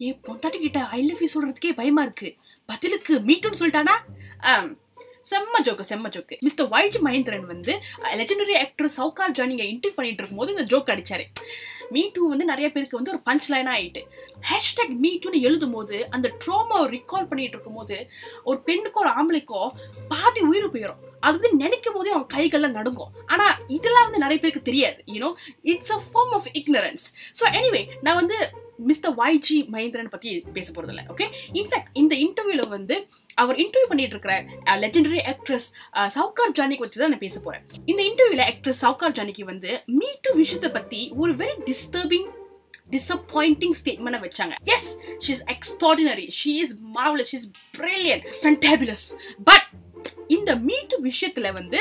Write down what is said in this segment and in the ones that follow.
என் பொண்டாட்டி கிட்ட I love you சொல்றதுக்கே பயமா இருக்கு. பதிலுக்கு மீட்டுன்னு சொல்லிட்டானா? செம்ம ஜோக்கு செம்ம ஜோக்கு மிஸ்டர் வைஜ் மகேந்திரன் வந்து லெஜெண்டரி ஆக்டர் சவுகார் ஜானிங்க இன்டர்வியூ பண்ணிட்டு இருக்கும்போது இந்த ஜோக் அடிச்சாரு. மீ டூ வந்து நிறைய பேருக்கு வந்து ஒரு பஞ்ச் லைனா ஆகிட்டு ஹேஷ்டேக் மீ டூன்னு எழுதும் போது அந்த ட்ரோமாவை ரிகால் பண்ணிட்டு இருக்கும்போது ஒரு பெண்ணுக்கோ ஒரு ஆம்பளைக்கோ பாதி உயிர் போயிடும் அது வந்து நினைக்கும் போதே அவன் கைகள்லாம் நடுங்கும். ஆனால் இதெல்லாம் வந்து நிறைய பேருக்கு தெரியாது you know it's a form of ignorance so anyway நான் வந்து மிஸ்டர் வைஜி மகேந்திரன் பத்தி பேச போகிறதில்ல ஓகே இன்ஃபேக்ட் இந்த இன்டர்வியூல வந்து அவர் இன்டர்வியூ பண்ணிட்டு இருக்கிற லெஜெண்டரி ஆக்ட்ரஸ் சவுகார் ஜானிக்கு பற்றி தான் நான் பேச போறேன். இந்த இன்டர்வியூல ஆக்ட்ரஸ் சவுகார் ஜானிக்கு வந்து மீ டு விஷயத்தை பத்தி ஒரு வெரி டிஸ்டர்பிங் டிசப்பாயிண்டிங் ஸ்டேட்மெண்ட் வச்சாங்க. Yes she is extraordinary she is marvellous she is brilliant fantabulous but இந்த மீட்டு விஷயத்துல வந்து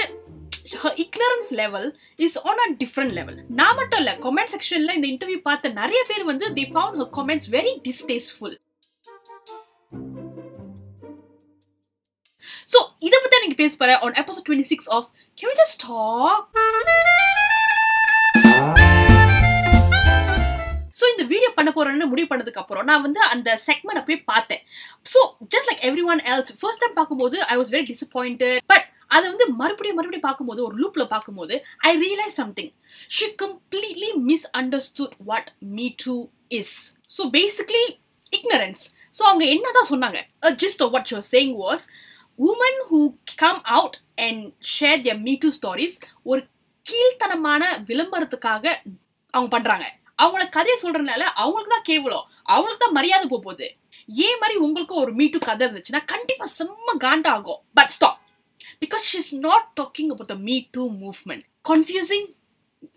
her ignorance level is on a different level. நான் மட்டும் இல்ல கமெண்ட் செக்ஷனில் இந்த இன்டர்வியூ பார்த்த நிறைய பேர் வந்து they found her comments very distasteful. So இதை பற்றி நீங்க பேச on on episode 26 of can we just talk so இந்த வீடியோ பண்ண போறேன்னு முடிவு பண்ணதுக்கு அப்புறம் நான் வந்து அந்த செக்மெண்ட் போய் பார்த்தேன். So just like every one else first time பார்க்கும்போது I was very disappointed but அதை வந்து மறுபடியும் மறுபடியும் பார்க்கும்போது ஒரு லூப்ல பார்க்கும்போது I realise something she completely misunderstood what me too is so basically ignorance so அவங்க என்ன தான் சொன்னாங்க just what you're saying was women who come out and share their me too stories ஒரு கீழ்த்தனமான விளம்பரத்துக்காக அவங்க பண்றாங்க. அவங்கள கதையை சொல்றதுனால அவங்களுக்கு தான் கேவலம். அவங்களுக்கு தான் மரியாதை போக போகுது. ஏன் மாதிரி உங்களுக்கு ஒரு மீட்டு கதை இருந்துச்சுன்னா கண்டிப்பா செம்ம காண்டாகும். But stop because she is not talking about the me too movement confusing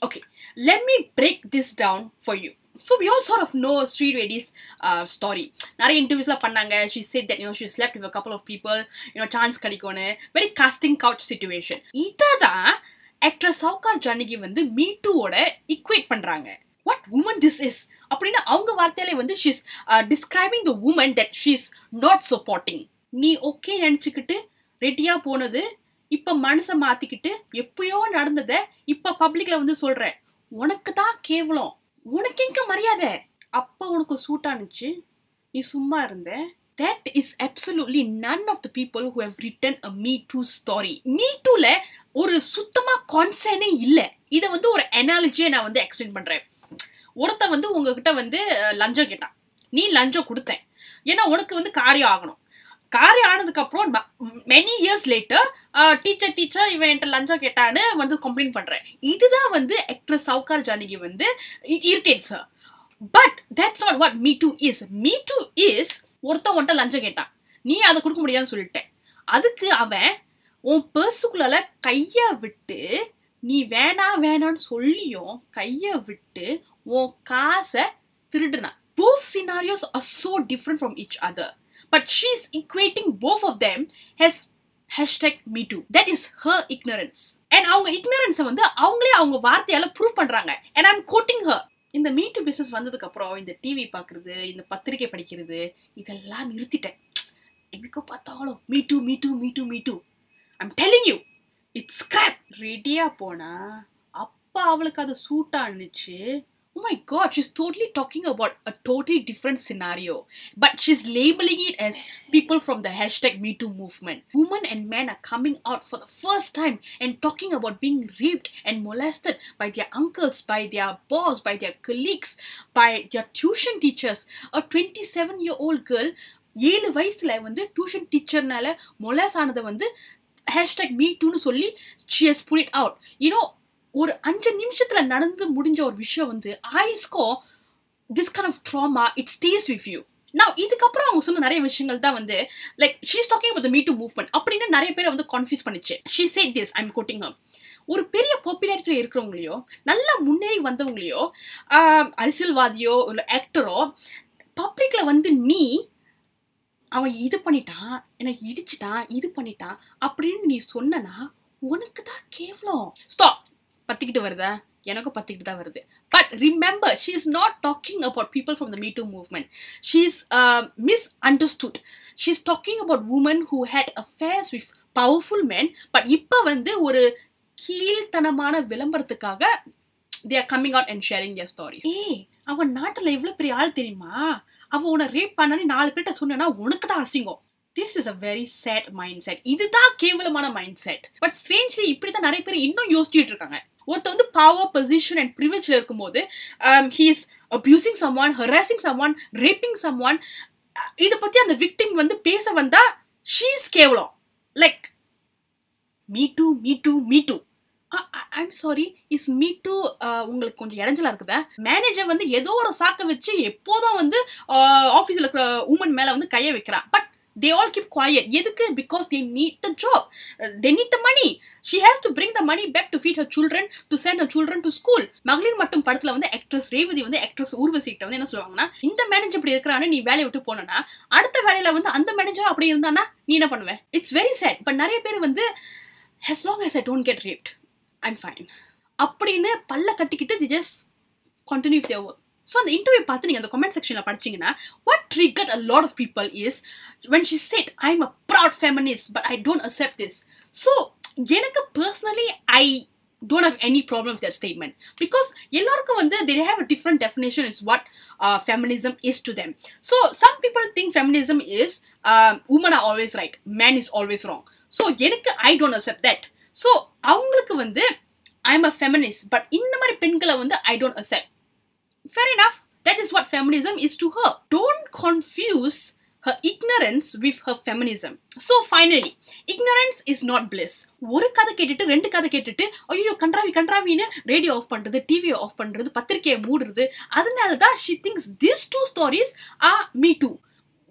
okay let me break this down for you so we all sort of know Sri Reddy's story நிறைய இன்டர்வியூஸ்லாம் பண்ணாங்க. She said that you know she slept with couple of people you know chance கிடைக்கும்னு. Very casting couch situation இதை தான் actress Sowcar Janaki வந்து me டூவோட இக்வேட் பண்றாங்க. What woman this is அப்படின்னு அவங்க வார்த்தையிலே வந்து she's describing the women that she's not supporting நீ ஓகே நினச்சிக்கிட்டு ரெடியா போனது. இப்ப மனசை மாத்திக்கிட்டு எப்பயோ நடந்ததை இப்ப பப்ளிக்ல வந்து சொல்ற உனக்கு தான் கேவலம். உனக்கு எங்க மரியாதை? அப்ப உனக்கு சூட்டானுச்சு நீ சும்மா இருந்த. That is absolutely none of the people who have written a me too story me டூல ஒரு சுத்தமாக கான்சர்னே இல்லை. இதை வந்து ஒரு அனாலஜியை நான் வந்து எக்ஸ்பிளைன் பண்ணுறேன் ஒருத்தன் வந்து உங்ககிட்ட வந்து லஞ்சம் கேட்டான். நீ லஞ்சம் கொடுத்தேன். ஏன்னா உனக்கு வந்து காரியம் ஆகணும். காரியம் ஆனதுக்கு அப்புறம் many years later teacher teacher இவன் என்கிட்ட லஞ்சம் கேட்டான்னு வந்து கம்ப்ளைண்ட் பண்ணுறேன் இதுதான் வந்து ஆக்ட்ரஸ் சவுகார் ஜானகி வந்து irritates but that's not what me too is me too is ஒருத்தன் ஒன்ட்ட லஞ்சம் கேட்டான். நீ அதை கொடுக்க முடியாதுன்னு சொல்லிட்டேன். அதுக்கு அவன் உன் பர்சுக்குள்ளால கையை விட்டு நீ வேணாம் வேணான்னு சொல்லியும் கையை விட்டு உன் காசை திருடுனான். Both scenarios are so different from each other but she's equating both of them as hashtag me too. That is her ignorance. And அவங்க ignorance வந்து அவங்களே அவங்க வார்த்தையால ப்ரூவ் பண்றாங்க. And i'm quoting her. இந்த மீ டூ பிஸ்னஸ் வந்ததுக்கு அப்புறம் இந்த டிவி பார்க்குறது இந்த பத்திரிகை படிக்கிறது இதெல்லாம் நிறுத்திட்டேன். எங்க பார்த்தாலும் me too me too me too me too I'm telling you it's crap ரெடியா போனா அப்பா அவளுக்கு அது சூட் ஆனிச்சு Oh my god, she's totally talking about a totally different scenario. But she's labeling it as people from the hashtag MeToo movement. Women and men are coming out for the first time and talking about being raped and molested by their uncles, by their boss, by their colleagues, by their tuition teachers. A 27 year old girl ஏழு வயசுல வந்து tuition டீச்சர்னால molars ஆனதை வந்து hashtag me டூன்னு சொல்லி she has put it out you know ஒரு அஞ்சு நிமிஷத்துல நடந்து முடிஞ்ச ஒரு விஷயம் வந்து ஆயுஸ்கோ this kind of drama it stays with you நான் இதுக்கப்புறம் அவங்க சொன்ன நிறைய விஷயங்கள் தான் வந்து like she's talking about me too movement அப்படின்னு நிறைய பேரை வந்து கன்ஃபியூஸ் பண்ணிச்சு. She said this I'm quoting hmm ஒரு பெரிய பாப்புலாரிட்டியில் இருக்கிறவங்களையோ நல்லா முன்னேறி வந்தவங்களையோ அரசியல்வாதியோ இல்லை ஆக்டரோ பப்ளிக்கில் வந்து நீ அவன் இது பண்ணிட்டான் எனக்கு இடிச்சிட்டான் இது பண்ணிட்டான் அப்படின்னு நீ சொன்னா உனக்கு தான் கேவலம். ஸ்டாப் பத்திக்கிட்டு வருதா? எனக்கும் பத்திக்கிட்டு தான் வருது. But remember she is not talking about people from the me too movement she is misunderstood she is talking about women who had affairs with powerful men but இப்போ வந்து ஒரு கீழ்த்தனமான விளம்பரத்துக்காக they are coming out and sharing their stories ஏய் அவன் நாட்டுல எவ்வளவு பெரிய ஆள் தெரியுமா? அவ உன்னை ரேப் பண்ணனு நாலு பேர்ட்ட சொன்னா உனக்கு தான் அசிங்கம். This is a very sad mind set இதுதான் கேவலமான மைண்ட் செட் பட் ஸ்ட்ரேஞ்ச்லி இப்படி தான் நிறைய பேர் இன்னும் யோசிச்சுட்டு இருக்காங்க. ஒருத்த வந்து பவர் பொசிஷன் அண்ட் ப்ரிவிலேஜில் இருக்கும்போது he is some one harassing some one raping some one இதை பற்றி அந்த விக்டிம் வந்து பேச வந்தா ஷீஸ் கேவலம். Like me too me too me too I'm sorry is me too உங்களுக்கு கொஞ்சம் இடைஞ்சலாக இருக்குதா? மேனேஜர் வந்து ஏதோ ஒரு சாக்கை வச்சு எப்போதும் வந்து uh, ஆஃபீஸில் இருக்கிற உமன் மேலே வந்து கையை வைக்கிறான் but they all keep quiet எதுக்கு? Because they need the job they need the money she has to bring the money back to feed her children to send her children to school மகளிர் மட்டும் படத்துல வந்து actress Revathi வந்து actress Urvashi கிட்ட வந்து என்ன சொல்லுவாங்கன்னா இந்த மேனேஜர் இப்படி இருக்கிறான்னு நீ வேலையை விட்டு போனா அடுத்த வேலையில வந்து அந்த மேனேஜர் அப்படி இருந்தானா நீ என்ன பண்ணுவ? இட்ஸ் வெரி சேட் பட் நிறைய பேர் வந்து as long as I don't get raped, I'm fine. அப்படின்னு பல்ல கட்டிக்கிட்டு they just continue with work so அந்த இன்டர்வியூ பார்த்து நீங்கள் அந்த கமெண்ட் செக்ஷனில் படிச்சீங்கன்னா what triggered a lot of people is when she said I am a proud feminist but I don't accept this so எனக்கு personally I don't have any problem with that statement because எல்லாருக்கும் வந்து they have a different definition is what uh, feminism is to them so some people think feminism is uh, women are always right man is always wrong so எனக்கு I don't accept that so அவங்களுக்கு வந்து I'm a feminist but இந்த மாதிரி பெண்களை வந்து I don't accept Fair enough, that is what feminism is to her. Don't confuse her ignorance with her feminism. So finally, ignorance is not bliss. ஒரு கதை கேட்டுட்டு ரெண்டு கதை கேட்டுட்டு ஐயோ கன்றாவி கன்றாவின்னு ரேடியோ ஆஃப் பண்ணுறது டிவியை ஆஃப் பண்ணுறது பத்திரிக்கையை மூடுறது அதனால தான் she thinks this two stories are me too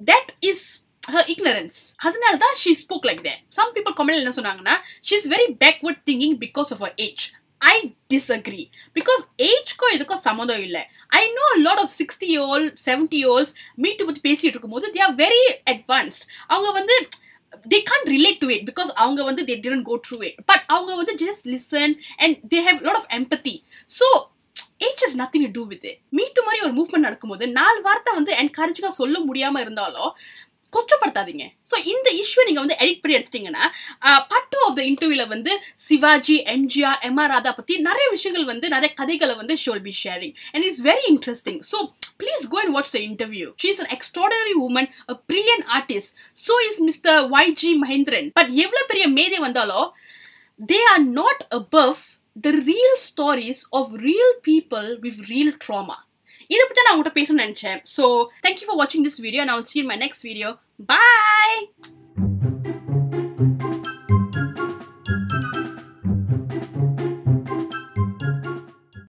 that is her ignorance அதனால தான் she spoke like that some people comment என்ன சொன்னாங்கன்னா she is very backward thinking because of her age I disagree. Because ஏஜ்க்கும் இதுக்கும் சம்மந்தம் இல்லை. I know lot of sixty year seventy years me too பற்றி பேசிட்டு இருக்கும்போது தே ஆர் வெரி அட்வான்ஸ்ட் அவங்க வந்து they can relate to it because அவங்க வந்து they didn't go through it but அவங்க வந்து just listen and they have lot of empathy so age is nothing to do with me too மாதிரி ஒரு movement நடக்கும்போது நாலு வார்த்தை வந்து என்கரேஜிங்காக சொல்ல முடியாமல் இருந்தாலும் கொச்சப்படுத்தாதீங்க ஸோ இந்த இஷ்யூ நீங்கள் வந்து எடிட் பண்ணி எடுத்துட்டீங்கன்னா பார்ட் டூ ஆஃப் த இன்டர்வியூவில் வந்து சிவாஜி எம்ஜிஆர் எம்ஆர் ராதா பற்றி நிறைய விஷயங்கள் வந்து நிறைய கதைகளை வந்து should be sharing and it's very interesting so please go and watch the interview she is an extraordinary woman a brilliant artist so is mister Y G Mahendran but எவ்வளோ பெரிய மேதை வந்தாலும் they are not above the real stories of real people with real trauma இதை பற்றி நான் உங்கள்கிட்ட பேசணும்னு நினச்சேன். ஸோ தேங்க்யூ ஃபார் வாட்சிங் திஸ் வீடியோ நான் see my next video bye